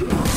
Oh.